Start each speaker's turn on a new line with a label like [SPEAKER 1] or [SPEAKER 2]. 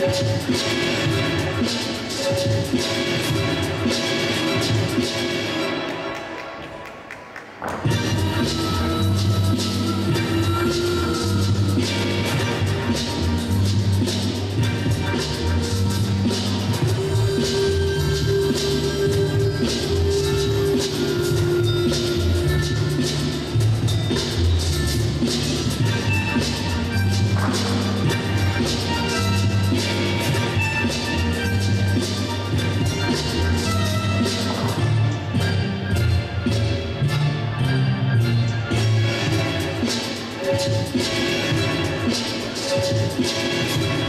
[SPEAKER 1] Thank you. 一緒に。